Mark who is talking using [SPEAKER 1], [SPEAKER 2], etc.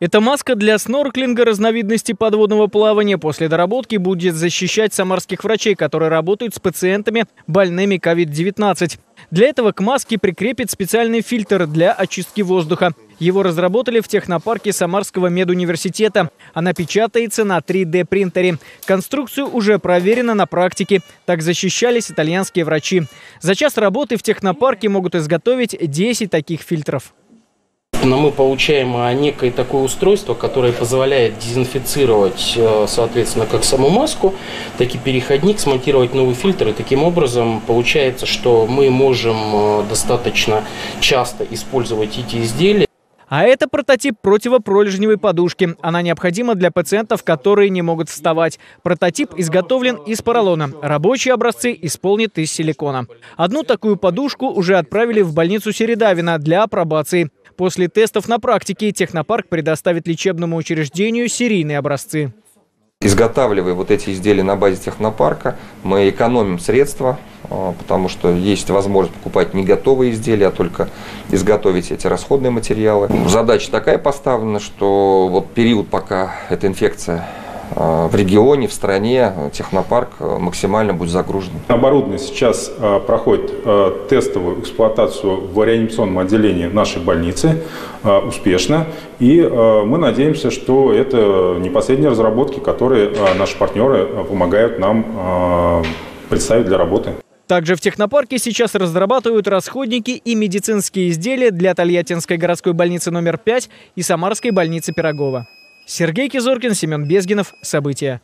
[SPEAKER 1] Эта маска для снорклинга разновидности подводного плавания после доработки будет защищать самарских врачей, которые работают с пациентами, больными COVID-19. Для этого к маске прикрепит специальный фильтр для очистки воздуха. Его разработали в технопарке Самарского медуниверситета. Она печатается на 3D-принтере. Конструкцию уже проверена на практике. Так защищались итальянские врачи. За час работы в технопарке могут изготовить 10 таких фильтров.
[SPEAKER 2] Но мы получаем а, некое такое устройство, которое позволяет дезинфицировать, э, соответственно, как саму маску, так и переходник, смонтировать новый фильтр. И таким образом получается, что мы можем э, достаточно часто использовать эти изделия.
[SPEAKER 1] А это прототип противопролежневой подушки. Она необходима для пациентов, которые не могут вставать. Прототип изготовлен из поролона. Рабочие образцы исполнят из силикона. Одну такую подушку уже отправили в больницу Середавина для апробации. После тестов на практике технопарк предоставит лечебному учреждению серийные образцы.
[SPEAKER 3] Изготавливая вот эти изделия на базе технопарка, мы экономим средства, а, потому что есть возможность покупать не готовые изделия, а только изготовить эти расходные материалы. Задача такая поставлена, что вот период, пока эта инфекция в регионе, в стране технопарк э, максимально будет загружен.
[SPEAKER 4] Оборудование сейчас э, проходит тестовую эксплуатацию в реанимационном отделении нашей больницы успешно. И мы надеемся, что это не последние разработки, которые наши партнеры помогают нам представить для работы.
[SPEAKER 1] Также в технопарке сейчас разрабатывают расходники и медицинские изделия для Тольяттинской городской больницы номер 5 и Самарской больницы Пирогова. Сергей Кизоркин, Семен Безгинов. События.